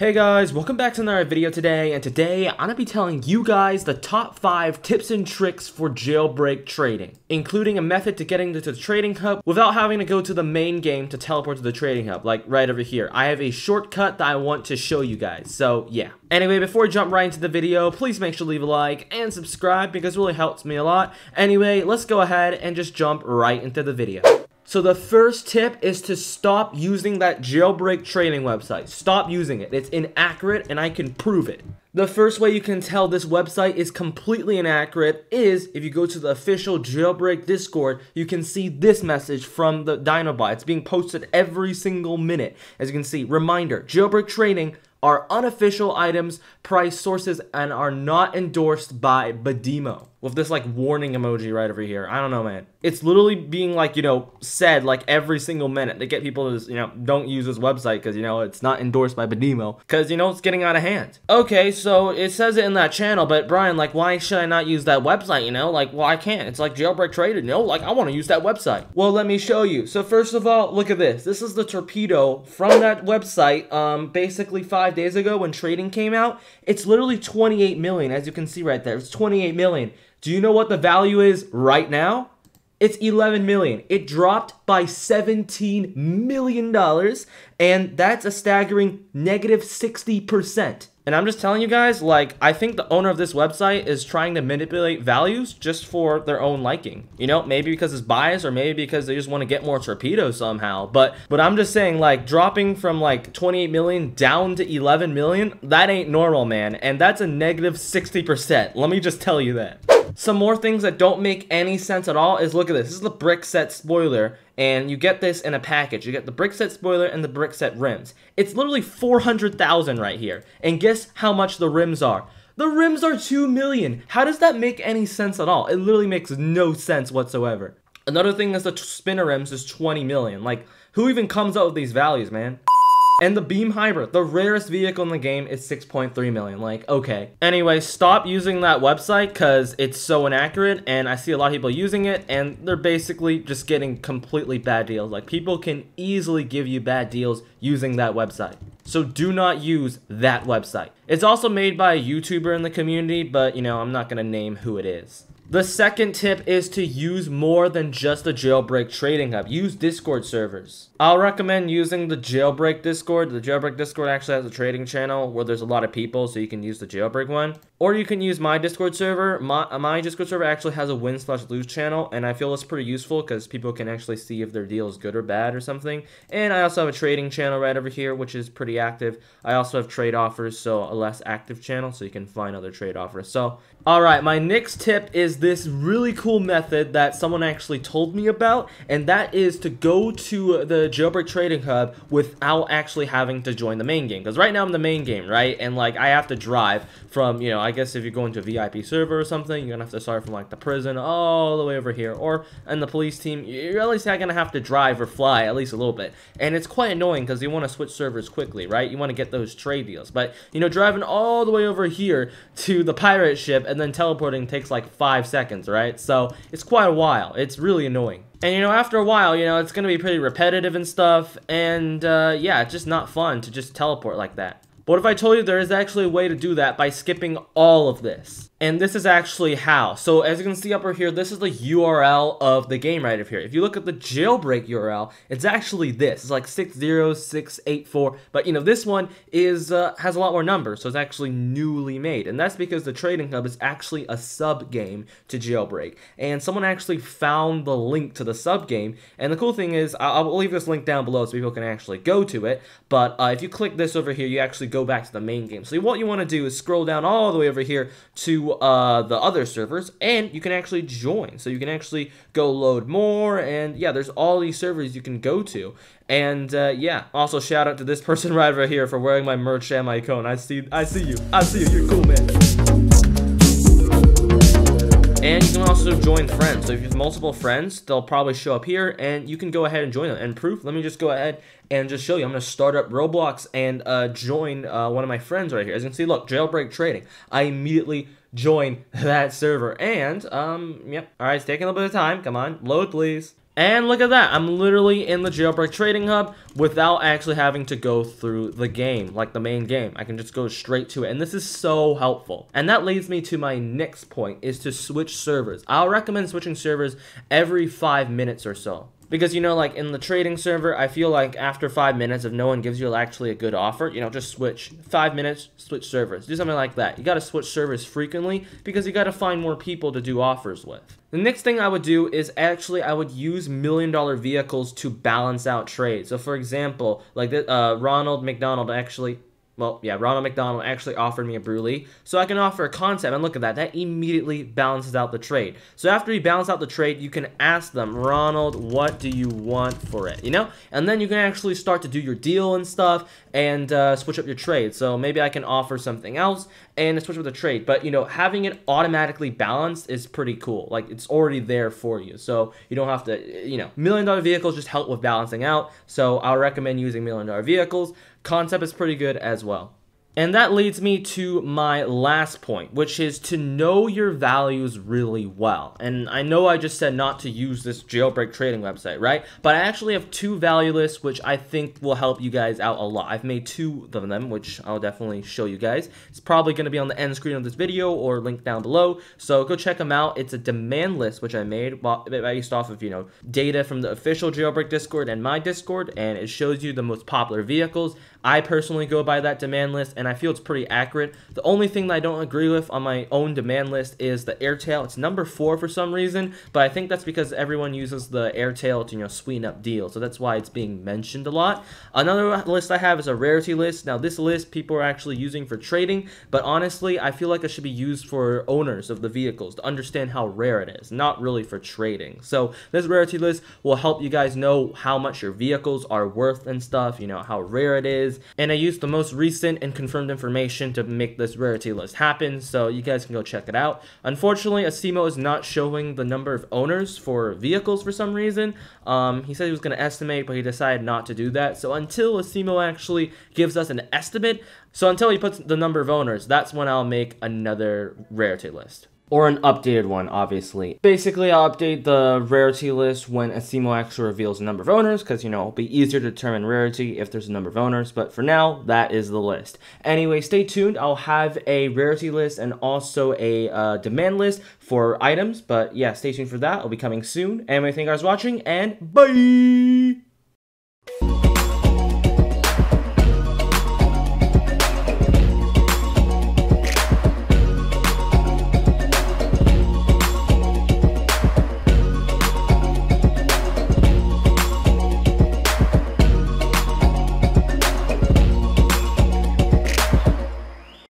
Hey guys, welcome back to another video today, and today I'm gonna be telling you guys the top 5 tips and tricks for jailbreak trading, including a method to getting to the trading hub without having to go to the main game to teleport to the trading hub, like right over here. I have a shortcut that I want to show you guys, so yeah. Anyway, before we jump right into the video, please make sure to leave a like and subscribe because it really helps me a lot. Anyway, let's go ahead and just jump right into the video. So the first tip is to stop using that jailbreak trading website. Stop using it. It's inaccurate and I can prove it. The first way you can tell this website is completely inaccurate is if you go to the official jailbreak Discord, you can see this message from the Dinobot. It's being posted every single minute. As you can see, reminder, jailbreak trading are unofficial items, price sources, and are not endorsed by Badimo. With this like warning emoji right over here. I don't know, man. It's literally being like, you know, said like every single minute to get people to, you know, don't use this website because, you know, it's not endorsed by Badimo. Because, you know, it's getting out of hand. Okay, so it says it in that channel, but Brian, like, why should I not use that website, you know? Like, well, I can't. It's like jailbreak traded. No, like, I want to use that website. Well, let me show you. So first of all, look at this. This is the torpedo from that website, um, basically five days ago when trading came out. It's literally 28 million, as you can see right there. It's 28 million. Do you know what the value is right now? It's 11 million. It dropped by 17 million dollars and that's a staggering negative 60%. And I'm just telling you guys, like, I think the owner of this website is trying to manipulate values just for their own liking. You know, maybe because it's biased or maybe because they just want to get more torpedoes somehow. But but I'm just saying, like, dropping from like 28 million down to 11 million, that ain't normal, man. And that's a negative 60%. Let me just tell you that. Some more things that don't make any sense at all is look at this. This is the brick set spoiler, and you get this in a package. You get the brick set spoiler and the brick set rims. It's literally 400,000 right here. And guess how much the rims are? The rims are 2 million. How does that make any sense at all? It literally makes no sense whatsoever. Another thing is the spinner rims is 20 million. Like, who even comes up with these values, man? And the Beam Hybrid, the rarest vehicle in the game, is 6.3 million. Like, okay. Anyway, stop using that website because it's so inaccurate and I see a lot of people using it and they're basically just getting completely bad deals. Like, people can easily give you bad deals using that website. So do not use that website. It's also made by a YouTuber in the community, but you know, I'm not gonna name who it is. The second tip is to use more than just the jailbreak trading hub. Use Discord servers. I'll recommend using the jailbreak Discord. The jailbreak Discord actually has a trading channel where there's a lot of people, so you can use the jailbreak one. Or you can use my Discord server. My, uh, my Discord server actually has a win slash lose channel, and I feel it's pretty useful because people can actually see if their deal is good or bad or something. And I also have a trading channel right over here, which is pretty active. I also have trade offers, so a less active channel, so you can find other trade offers. So, alright, my next tip is this really cool method that someone actually told me about, and that is to go to the Jailbreak Trading Hub without actually having to join the main game. Because right now I'm the main game, right? And like I have to drive from, you know, I guess if you're going to a VIP server or something, you're gonna have to start from like the prison all the way over here. Or in the police team, you're at least not gonna have to drive or fly at least a little bit. And it's quite annoying because you want to switch servers quickly, right? You want to get those trade deals. But, you know, driving all the way over here to the pirate ship and then teleporting takes like five seconds, right? So it's quite a while. It's really annoying. And you know, after a while, you know, it's gonna be pretty repetitive and stuff, and uh, yeah, it's just not fun to just teleport like that. But what if I told you there is actually a way to do that by skipping all of this? And this is actually how. So as you can see up here, this is the URL of the game right up here. If you look at the jailbreak URL, it's actually this. It's like 60684. But you know, this one is uh, has a lot more numbers, so it's actually newly made. And that's because the Trading Hub is actually a sub game to jailbreak. And someone actually found the link to the sub game. And the cool thing is, I'll leave this link down below so people can actually go to it. But uh, if you click this over here, you actually go back to the main game. So what you want to do is scroll down all the way over here to uh, the other servers, and you can actually join. So you can actually go load more, and yeah, there's all these servers you can go to. And uh, yeah, also shout out to this person right over here for wearing my merch and my cone. I see, I see you, I see you. You're cool, man. And you can also join friends. So if you have multiple friends, they'll probably show up here and you can go ahead and join them. And proof, let me just go ahead and just show you. I'm going to start up Roblox and uh, join uh, one of my friends right here. As you can see, look, jailbreak trading. I immediately join that server. And, um, yep. All right, it's taking a little bit of time. Come on, load, please. And look at that, I'm literally in the Jailbreak Trading Hub without actually having to go through the game, like the main game. I can just go straight to it, and this is so helpful. And that leads me to my next point, is to switch servers. I'll recommend switching servers every five minutes or so. Because, you know, like in the trading server, I feel like after five minutes, if no one gives you actually a good offer, you know, just switch. Five minutes, switch servers. Do something like that. You got to switch servers frequently because you got to find more people to do offers with. The next thing I would do is actually I would use million dollar vehicles to balance out trades. So for example, like uh, Ronald McDonald actually well, yeah, Ronald McDonald actually offered me a Brulee, so I can offer a concept, and look at that, that immediately balances out the trade. So after you balance out the trade, you can ask them, Ronald, what do you want for it, you know? And then you can actually start to do your deal and stuff, and uh, switch up your trade. So maybe I can offer something else, and switch up the trade. But, you know, having it automatically balanced is pretty cool. Like, it's already there for you, so you don't have to, you know, million dollar vehicles just help with balancing out, so I'll recommend using million dollar vehicles. Concept is pretty good as well. And that leads me to my last point, which is to know your values really well. And I know I just said not to use this jailbreak trading website, right? But I actually have two value lists, which I think will help you guys out a lot. I've made two of them, which I'll definitely show you guys. It's probably going to be on the end screen of this video or linked down below. So go check them out. It's a demand list, which I made based off of, you know, data from the official jailbreak Discord and my Discord. And it shows you the most popular vehicles. I personally go by that demand list and I feel it's pretty accurate. The only thing that I don't agree with on my own demand list is the Airtail. It's number four for some reason, but I think that's because everyone uses the Airtail to, you know, sweeten up deals. So that's why it's being mentioned a lot. Another list I have is a rarity list. Now this list people are actually using for trading, but honestly, I feel like it should be used for owners of the vehicles to understand how rare it is, not really for trading. So this rarity list will help you guys know how much your vehicles are worth and stuff, you know, how rare it is, is. And I used the most recent and confirmed information to make this rarity list happen, so you guys can go check it out. Unfortunately, Asimo is not showing the number of owners for vehicles for some reason. Um, he said he was going to estimate, but he decided not to do that. So until Asimo actually gives us an estimate, so until he puts the number of owners, that's when I'll make another rarity list or an updated one, obviously. Basically, I'll update the rarity list when Asimo actually reveals a number of owners, because, you know, it'll be easier to determine rarity if there's a number of owners, but for now, that is the list. Anyway, stay tuned. I'll have a rarity list and also a uh, demand list for items, but yeah, stay tuned for that. It'll be coming soon. Anyway, thank you guys for watching, and bye!